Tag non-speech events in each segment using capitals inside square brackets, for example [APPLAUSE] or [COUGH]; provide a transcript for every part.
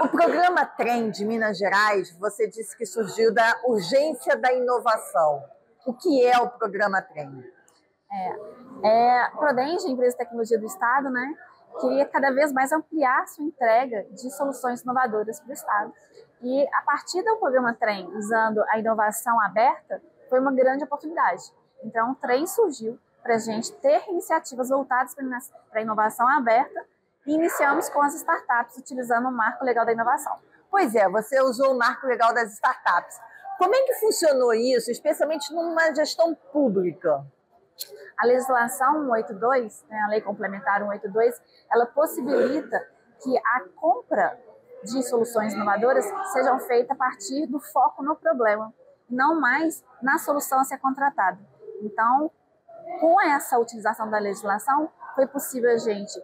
O programa Trem de Minas Gerais, você disse que surgiu da urgência da inovação. O que é o programa Trem? É, é, Prodenge, empresa de tecnologia do Estado, né, queria cada vez mais ampliar sua entrega de soluções inovadoras para o Estado. E a partir do programa Trem, usando a inovação aberta, foi uma grande oportunidade. Então, o Trem surgiu para a gente ter iniciativas voltadas para a inovação aberta e iniciamos com as startups, utilizando o marco legal da inovação. Pois é, você usou o marco legal das startups. Como é que funcionou isso, especialmente numa gestão pública? A legislação 182, né, a lei complementar 182, ela possibilita que a compra de soluções inovadoras sejam feitas a partir do foco no problema, não mais na solução a ser contratada. Então, com essa utilização da legislação, foi possível a gente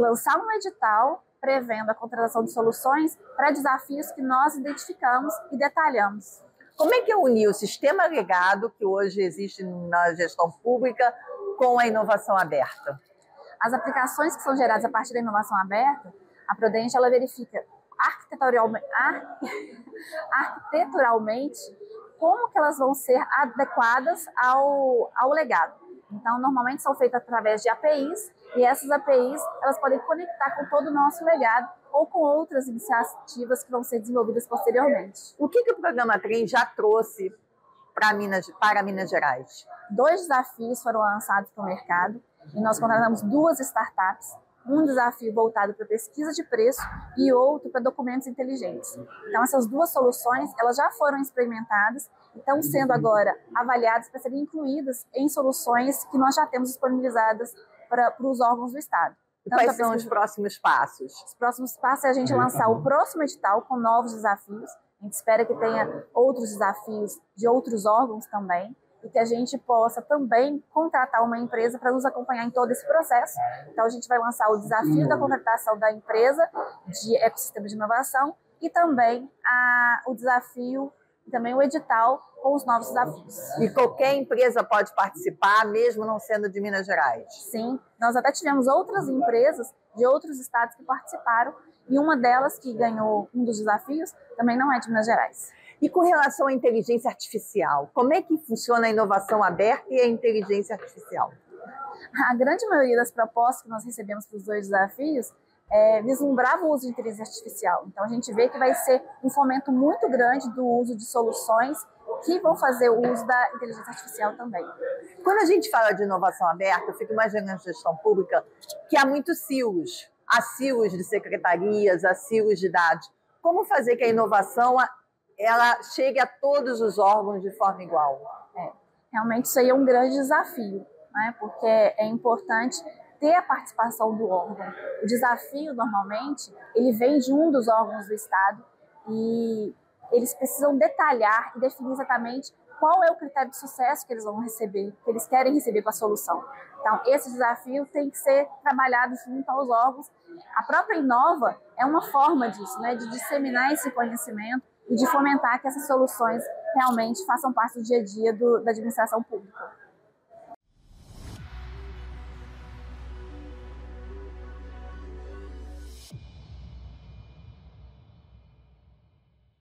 lançar um edital prevendo a contratação de soluções para desafios que nós identificamos e detalhamos. Como é que é unir o sistema legado que hoje existe na gestão pública com a inovação aberta? As aplicações que são geradas a partir da inovação aberta, a Prudente ela verifica arquiteturalmente, [LAUGHS] arquiteturalmente como que elas vão ser adequadas ao, ao legado. Então, normalmente são feitas através de APIs e essas APIs elas podem conectar com todo o nosso legado ou com outras iniciativas que vão ser desenvolvidas posteriormente. O que, que o programa Trem já trouxe para Minas, para Minas Gerais? Dois desafios foram lançados para o mercado e nós contratamos duas startups. Um desafio voltado para pesquisa de preço e outro para documentos inteligentes. Então, essas duas soluções elas já foram experimentadas e estão sendo agora avaliadas para serem incluídas em soluções que nós já temos disponibilizadas para, os órgãos do Estado. Quais são os próximos passos? Os próximos passos é a gente lançar o próximo edital com novos desafios. A gente espera que tenha outros desafios de outros órgãos também e que a gente possa também contratar uma empresa para nos acompanhar em todo esse processo. Então, a gente vai lançar o desafio da contratação da empresa de ecossistema de inovação e também a, o desafio e também o edital com os novos desafios. E qualquer empresa pode participar, mesmo não sendo de Minas Gerais? Sim, nós até tivemos outras empresas de outros estados que participaram e uma delas que ganhou um dos desafios também não é de Minas Gerais. E com relação à inteligência artificial, como é que funciona a inovação aberta e a inteligência artificial? A grande maioria das propostas que nós recebemos para os dois desafios é, vislumbrava o uso de inteligência artificial. Então a gente vê que vai ser um fomento muito grande do uso de soluções que vão fazer uso da inteligência artificial também. Quando a gente fala de inovação aberta, eu fico imaginando a gestão pública que há muitos silos. Há silos de secretarias, há silos de dados. Como fazer que a inovação ela chegue a todos os órgãos de forma igual? É, realmente isso aí é um grande desafio, né? porque é importante ter a participação do órgão. O desafio, normalmente, ele vem de um dos órgãos do Estado e eles precisam detalhar e definir exatamente qual é o critério de sucesso que eles vão receber, que eles querem receber para a solução. Então, esse desafio tem que ser trabalhado junto aos órgãos. A própria Inova é uma forma disso, né, de disseminar esse conhecimento e de fomentar que essas soluções realmente façam parte do dia a dia do, da administração pública.